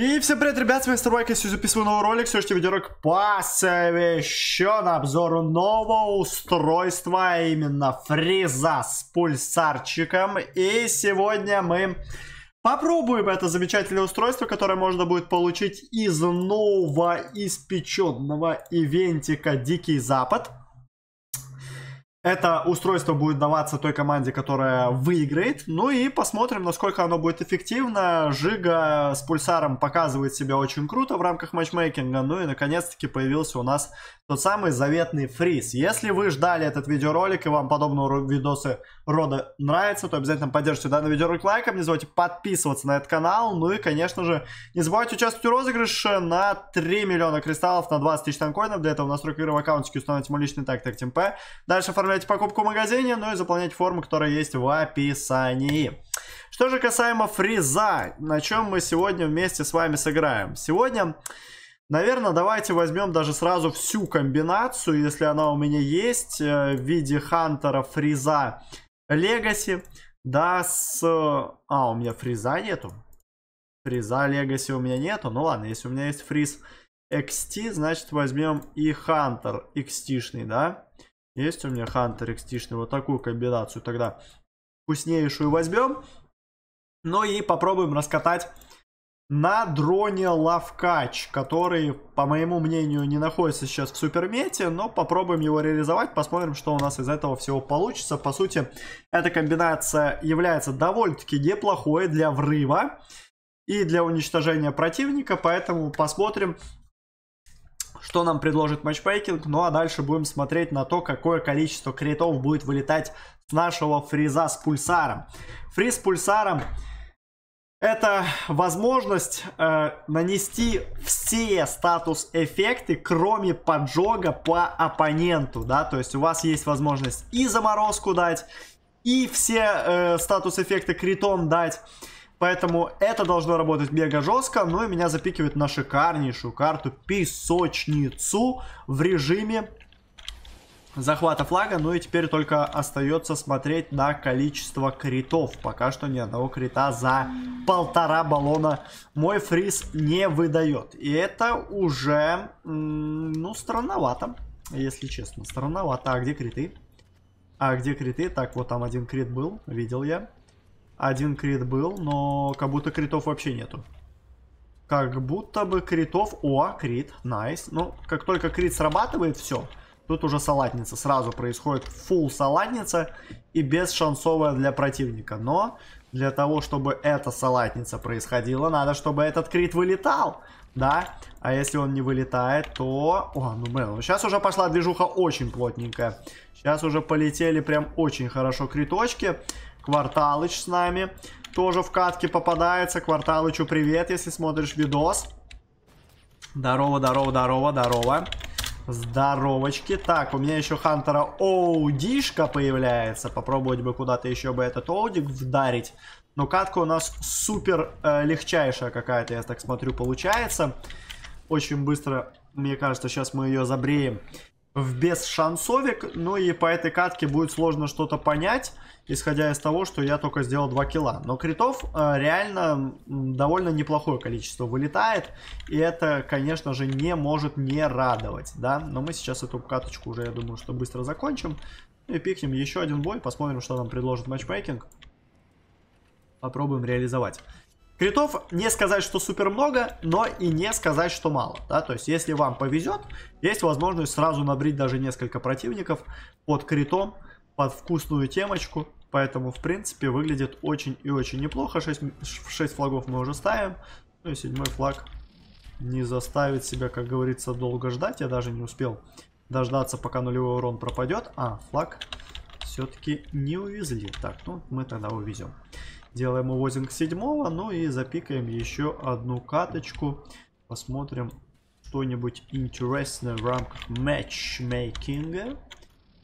И всем привет, ребят, с вами Старбайк, сегодня записываю новый ролик, сегодня видеоролик посвящен обзору нового устройства, а именно фреза с пульсарчиком. И сегодня мы попробуем это замечательное устройство, которое можно будет получить из нового испеченного ивентика Дикий Запад. Это устройство будет даваться той команде, которая выиграет. Ну и посмотрим, насколько оно будет эффективно. Жига с пульсаром показывает себя очень круто в рамках матчмейкинга. Ну и наконец-таки появился у нас тот самый заветный фриз. Если вы ждали этот видеоролик и вам подобного видосы рода нравятся, то обязательно поддержите данный видеоролик лайком. Не забывайте подписываться на этот канал. Ну и, конечно же, не забывайте участвовать в розыгрыше на 3 миллиона кристаллов на 20 тысяч танкоинов. Для этого настройки игры в аккаунтике установите мой личный так, так, ТМП. Дальше оформляйте покупку в магазине, ну и заполняйте форму, которая есть в описании. Что же касаемо фриза, на чем мы сегодня вместе с вами сыграем? Сегодня... Наверное, давайте возьмем даже сразу всю комбинацию, если она у меня есть, э, в виде Хантера, Фриза, Легаси, да, с... А, у меня Фриза нету. Фриза Легаси у меня нету. Ну ладно, если у меня есть Фриз XT, значит возьмем и Хантер XT-шный, да. Есть у меня Хантер XT-шный, вот такую комбинацию тогда вкуснейшую возьмем. Ну и попробуем раскатать на дроне Лавкач, который, по моему мнению, не находится сейчас в супермете, но попробуем его реализовать, посмотрим, что у нас из этого всего получится. По сути, эта комбинация является довольно-таки неплохой для врыва и для уничтожения противника, поэтому посмотрим, что нам предложит матчмейкинг. Ну а дальше будем смотреть на то, какое количество критов будет вылетать с нашего фриза с пульсаром. Фриз с пульсаром это возможность э, нанести все статус-эффекты, кроме поджога по оппоненту, да, то есть у вас есть возможность и заморозку дать, и все э, статус-эффекты критом дать, поэтому это должно работать мега жестко, ну и меня запикивает на шикарнейшую карту Песочницу в режиме захвата флага. Ну и теперь только остается смотреть на количество критов. Пока что ни одного крита за полтора баллона мой фриз не выдает. И это уже, ну, странновато, если честно. Странновато. А где криты? А где криты? Так, вот там один крит был, видел я. Один крит был, но как будто критов вообще нету. Как будто бы критов... О, крит, найс. Ну, как только крит срабатывает, все. Тут уже салатница. Сразу происходит full салатница и бесшансовая для противника. Но для того, чтобы эта салатница происходила, надо, чтобы этот крит вылетал. Да? А если он не вылетает, то... О, ну блин, сейчас уже пошла движуха очень плотненькая. Сейчас уже полетели прям очень хорошо криточки. Кварталыч с нами тоже в катке попадается. Кварталычу привет, если смотришь видос. Здорово, здорово, здорово, здорово. Здоровочки. Так, у меня еще Хантера Оудишка появляется. Попробовать бы куда-то еще бы этот Оудик вдарить. Но катка у нас супер э, легчайшая какая-то, я так смотрю, получается. Очень быстро, мне кажется, сейчас мы ее забреем в бесшансовик. Ну и по этой катке будет сложно что-то понять, исходя из того, что я только сделал 2 килла. Но критов э, реально довольно неплохое количество вылетает. И это, конечно же, не может не радовать, да. Но мы сейчас эту каточку уже, я думаю, что быстро закончим. И пикнем еще один бой, посмотрим, что нам предложит матчмейкинг. Попробуем реализовать. Критов не сказать, что супер много, но и не сказать, что мало. Да? То есть, если вам повезет, есть возможность сразу набрить даже несколько противников под критом, под вкусную темочку. Поэтому, в принципе, выглядит очень и очень неплохо. 6, 6 флагов мы уже ставим. Ну и седьмой флаг не заставит себя, как говорится, долго ждать. Я даже не успел дождаться, пока нулевой урон пропадет. А, флаг все-таки не увезли. Так, ну мы тогда увезем. Делаем увозинг седьмого, ну и запикаем еще одну каточку. Посмотрим что-нибудь интересное в рамках матчмейкинга.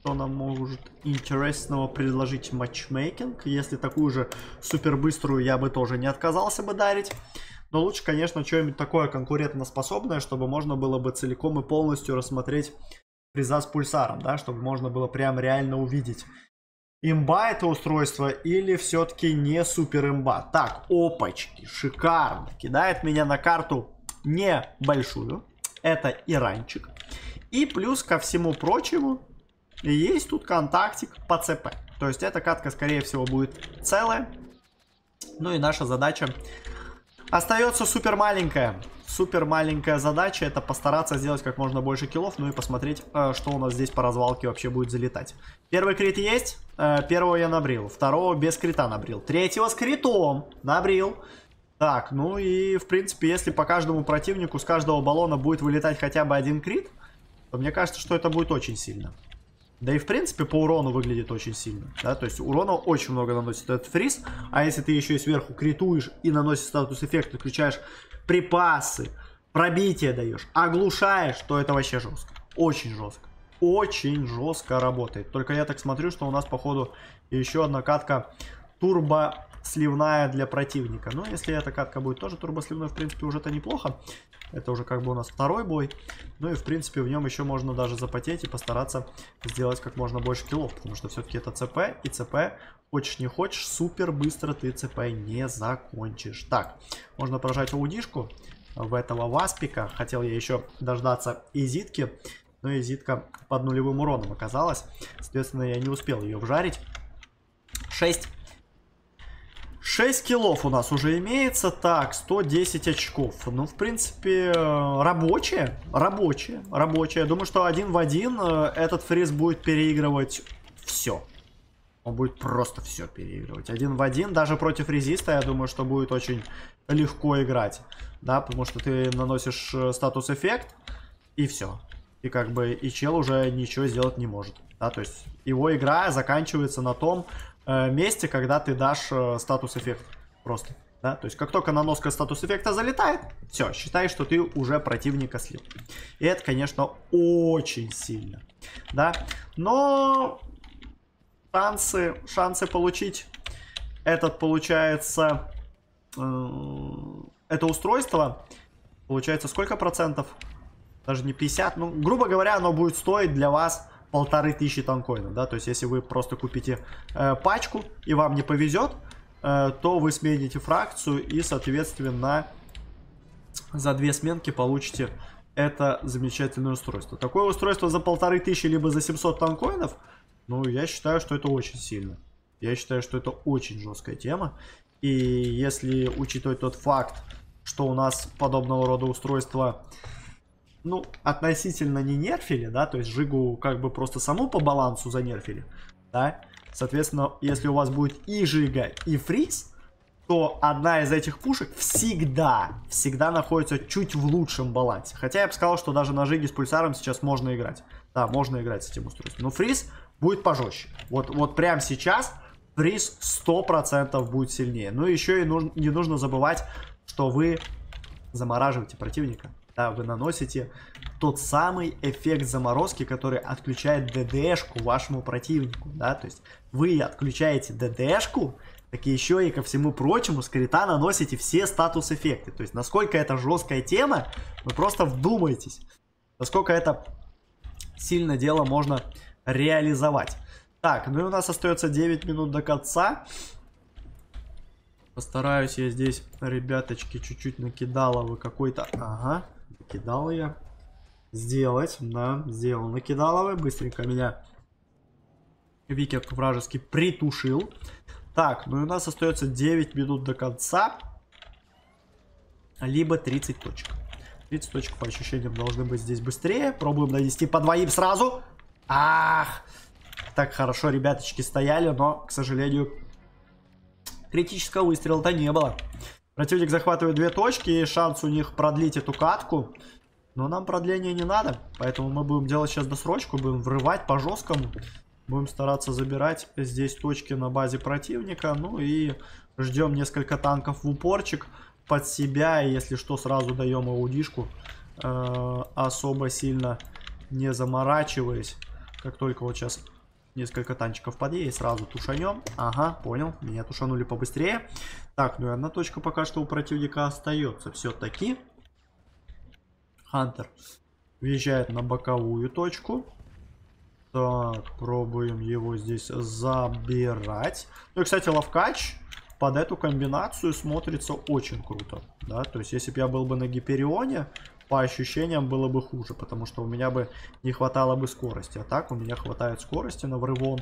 Что нам может интересного предложить матчмейкинг. Если такую же супер быструю я бы тоже не отказался бы дарить. Но лучше, конечно, что-нибудь такое конкурентоспособное, чтобы можно было бы целиком и полностью рассмотреть приза с пульсаром, да, чтобы можно было прям реально увидеть Имба это устройство или все-таки не супер имба? Так, опачки, шикарно. Кидает меня на карту небольшую. Это иранчик. И плюс ко всему прочему, есть тут контактик по ЦП. То есть эта катка, скорее всего, будет целая. Ну и наша задача остается супер маленькая. Супер маленькая задача это постараться сделать как можно больше киллов, ну и посмотреть, э, что у нас здесь по развалке вообще будет залетать. Первый крит есть, э, первого я набрил, второго без крита набрил, третьего с критом набрил. Так, ну и в принципе, если по каждому противнику с каждого баллона будет вылетать хотя бы один крит, то мне кажется, что это будет очень сильно. Да и в принципе по урону выглядит очень сильно. Да? То есть урона очень много наносит этот фриз. А если ты еще и сверху критуешь и наносишь статус эффект, включаешь припасы, пробитие даешь, оглушаешь, то это вообще жестко. Очень жестко. Очень жестко работает. Только я так смотрю, что у нас походу еще одна катка турбо сливная для противника. Но если эта катка будет тоже турбосливной, в принципе, уже это неплохо. Это уже как бы у нас второй бой. Ну и, в принципе, в нем еще можно даже запотеть и постараться сделать как можно больше киллов. Потому что все-таки это ЦП, и ЦП, хочешь не хочешь, супер быстро ты ЦП не закончишь. Так, можно прожать аудишку в этого васпика. Хотел я еще дождаться изитки. Но изитка под нулевым уроном оказалась. Соответственно, я не успел ее вжарить. 6 6 киллов у нас уже имеется. Так, 110 очков. Ну, в принципе, рабочие. Рабочие. Рабочие. Я думаю, что один в один э, этот фриз будет переигрывать все. Он будет просто все переигрывать. Один в один, даже против резиста, я думаю, что будет очень легко играть. Да, потому что ты наносишь э, статус эффект, и все. И как бы и чел уже ничего сделать не может. Да, то есть его игра заканчивается на том, э, месте, когда ты дашь э, статус эффект. Просто. Да? То есть, как только наноска статус эффекта залетает, все, считай, что ты уже противника слил. И это, конечно, очень сильно. Да? Но шансы, шансы получить этот, получается, э, это устройство, получается, сколько процентов? Даже не 50, ну, грубо говоря, оно будет стоить для вас полторы тысячи танкоинов, да, то есть если вы просто купите э, пачку и вам не повезет, э, то вы смените фракцию и, соответственно, за две сменки получите это замечательное устройство. Такое устройство за полторы тысячи либо за 700 танкоинов, ну, я считаю, что это очень сильно. Я считаю, что это очень жесткая тема. И если учитывать тот факт, что у нас подобного рода устройства ну, относительно не нерфили, да, то есть Жигу как бы просто саму по балансу занерфили, да. Соответственно, если у вас будет и Жига, и Фриз, то одна из этих пушек всегда, всегда находится чуть в лучшем балансе. Хотя я бы сказал, что даже на Жиге с пульсаром сейчас можно играть. Да, можно играть с этим устройством. Но Фриз будет пожестче. Вот, вот прямо сейчас Фриз 100% будет сильнее. Ну и еще и нуж не нужно забывать, что вы замораживаете противника да, вы наносите тот самый эффект заморозки, который отключает ДДшку вашему противнику, да, то есть вы отключаете ДДшку, так еще и ко всему прочему с крита наносите все статус-эффекты. То есть насколько это жесткая тема, вы просто вдумайтесь, насколько это сильно дело можно реализовать. Так, ну и у нас остается 9 минут до конца. Постараюсь я здесь, ребяточки, чуть-чуть накидала вы какой-то... Ага, Кидал я. Сделать, да, сделал накидаловый. Быстренько меня Викинг вражеский притушил. Так, ну и у нас остается 9 минут до конца. Либо 30 точек. 30 точек по ощущениям должны быть здесь быстрее. Пробуем нанести по двоим сразу. Ах! Так хорошо ребяточки стояли, но, к сожалению, критического выстрела-то не было. Противник захватывает две точки, и шанс у них продлить эту катку. Но нам продление не надо, поэтому мы будем делать сейчас досрочку, будем врывать по жесткому. Будем стараться забирать здесь точки на базе противника. Ну и ждем несколько танков в упорчик под себя. И если что, сразу даем аудишку. Э, особо сильно не заморачиваясь. Как только вот сейчас несколько танчиков подъедет, сразу тушанем. Ага, понял, меня тушанули побыстрее. Так, ну и одна точка пока что у противника остается. Все-таки Хантер въезжает на боковую точку. Так, пробуем его здесь забирать. Ну и, кстати, ловкач под эту комбинацию смотрится очень круто. Да? То есть, если бы я был бы на Гиперионе, по ощущениям было бы хуже, потому что у меня бы не хватало бы скорости. А так у меня хватает скорости на врывон.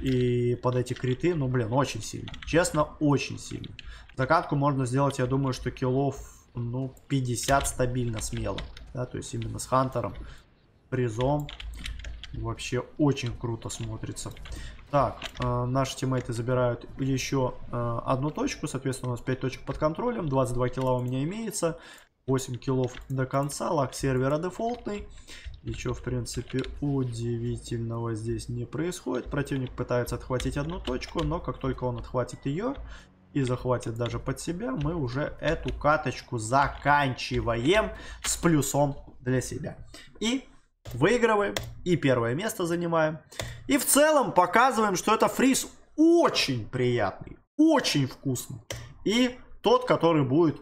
И под эти криты, ну, блин, очень сильно. Честно, очень сильно. Закатку можно сделать, я думаю, что киллов, ну, 50 стабильно, смело. Да, то есть именно с Хантером, призом. Вообще очень круто смотрится. Так, э, наши тиммейты забирают еще э, одну точку. Соответственно, у нас 5 точек под контролем. 22 килла у меня имеется. 8 киллов до конца. Лак сервера дефолтный. Ничего, в принципе, удивительного здесь не происходит. Противник пытается отхватить одну точку, но как только он отхватит ее и захватит даже под себя, мы уже эту каточку заканчиваем с плюсом для себя. И выигрываем, и первое место занимаем. И в целом показываем, что это фриз очень приятный, очень вкусный. И тот, который будет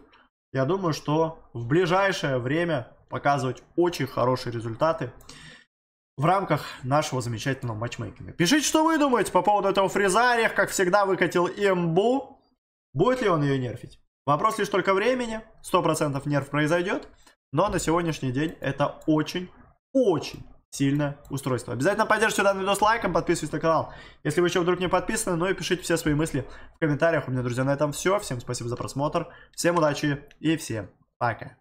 я думаю, что в ближайшее время показывать очень хорошие результаты в рамках нашего замечательного матчмейкинга. Пишите, что вы думаете по поводу этого фрезария. Как всегда, выкатил имбу. Будет ли он ее нерфить? Вопрос лишь только времени. 100% нерв произойдет. Но на сегодняшний день это очень-очень сильное устройство. Обязательно поддержите данный видос лайком, подписывайтесь на канал, если вы еще вдруг не подписаны, ну и пишите все свои мысли в комментариях. У меня, друзья, на этом все. Всем спасибо за просмотр, всем удачи и всем пока.